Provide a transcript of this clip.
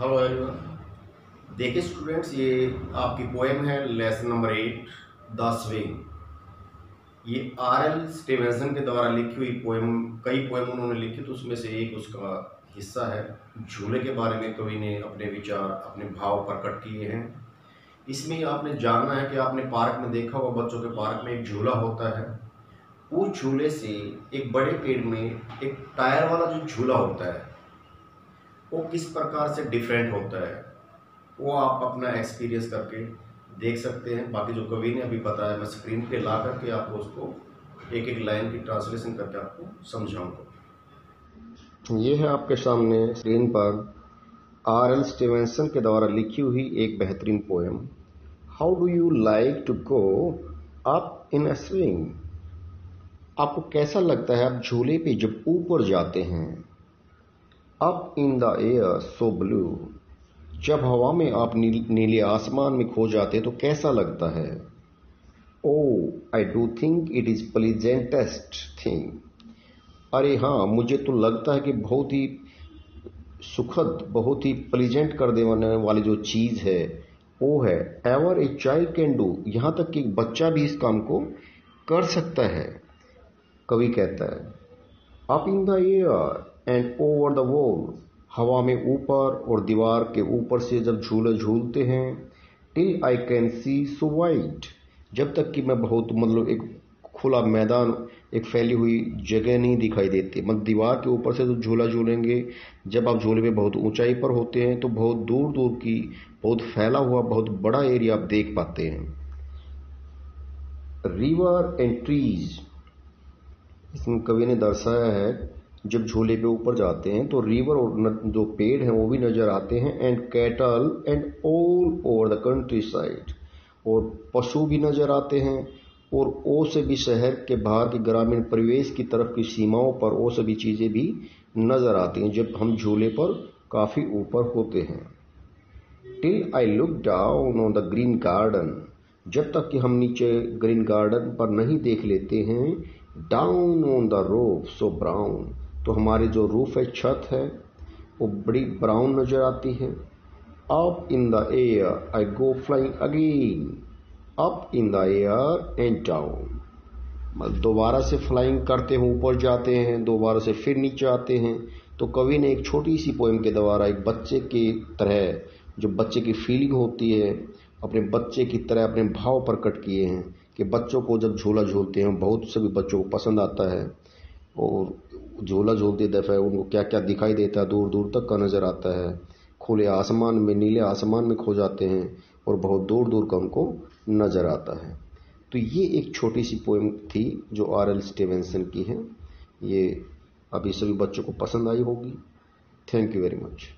Hello everyone देखिए students ये आपकी पोएम है lesson number eight the swing ये आर एल स्टेवेंसन के द्वारा लिखी हुई पोएम कई पोएम उन्होंने लिखी तो उसमें से एक उसका हिस्सा है। झूले के बारे में कवि ने अपने विचार, अपने भाव प्रकट किए हैं। इसमें आपने जानना है कि आपने पार्क में देखा होगा, बच्चों के पार्क में एक झूला होता है। उस झूले से एक बड़े पेड़ में एक टायर वाला जो झूला होता है वो किस प्रकार से डिफरेंट होता है, वो आप अपना एक्सपीरियंस करके देख सकते हैं। बाकी जो कवि ने अभी बताया, मैं स्क्रीन पे ला करके आपको उसको एक एक लाइन की ट्रांसलेशन करके आपको समझाऊँगा। ये है आपके सामने स्क्रीन पर आर एल स्टीवेंसन के द्वारा लिखी हुई एक बेहतरीन poem how do you like to go up in a swing आपको कैसा लगता है आप झूले पे जब ऊपर जाते हैं? Up in the air so blue जब हवा में आप नीले आसमान में खो जाते तो कैसा लगता है? ओ I do think it is pleasantest thing अरे हाँ मुझे तो लगता है कि बहुत ही सुखद, बहुत ही प्लीजेंट कर देने वाली जो चीज़ है, वो है ever a child can do यहाँ तक कि बच्चा भी इस काम को कर सकता है, कवि कहता है। Up in the air and over the wall हवा में ऊपर और दीवार के ऊपर से जब झूले झूलते हैं till I can see so wide जब तक कि मैं बहुत मतलब एक खुला मैदान, एक फैली हुई जगह नहीं दिखाई देती। मतलब दीवार के ऊपर से तो झूला झूलेंगे, जब आप झूले में बहुत ऊंचाई पर होते हैं तो बहुत दूर दूर की, बहुत फैला हुआ, बहुत बड़ा एरिया आप देख पाते हैं। रिवर एंड ट्रीज इसमें कवि ने दर्शाया है जब झूले पे ऊपर जाते हैं तो रिवर और जो पेड़ हैं, वो भी नज़र आते हैं and cattle and all over the countryside और पशु भी नज़र आते हैं, और ओ से भी शहर के बाहर के ग्रामीण परिवेश की तरफ़ की सीमाओं पर वो सभी चीज़ें भी नज़र आती हैं, जब हम झूले पर काफ़ी ऊपर होते हैं। Till I look down on the green garden जब तक कि हम नीचे ग्रीन गार्डन पर नहीं देख लेते हैं down on the roof so brown तो हमारी जो रूफ है, छत है, वो बड़ी ब्राउन नज़र आती है। Up in the air I go flying again up in the air and down दोबारा से फ्लाइंग करते हैं, ऊपर जाते हैं, दोबारा से फिर नीचे आते हैं। तो कवि ने एक छोटी सी पोएम के द्वारा एक बच्चे की तरह, जो बच्चे की फीलिंग होती है, अपने बच्चे की तरह, अपने भाव प्रकट किए हैं कि बच्चों को जब झूला झूलते हैं, बहुत सभी बच्चों को पसंद आता है। और झूला झोलते दफे उनको क्या क्या दिखाई देता है दूर दूर तक का नज़र आता है। खुले आसमान में, नीले आसमान में खो जाते हैं और बहुत दूर दूर का उनको नज़र आता है। तो ये एक छोटी सी पोएम थी जो आर एल स्टेवेंसन की है। ये अभी सभी बच्चों को पसंद आई होगी। Thank you very much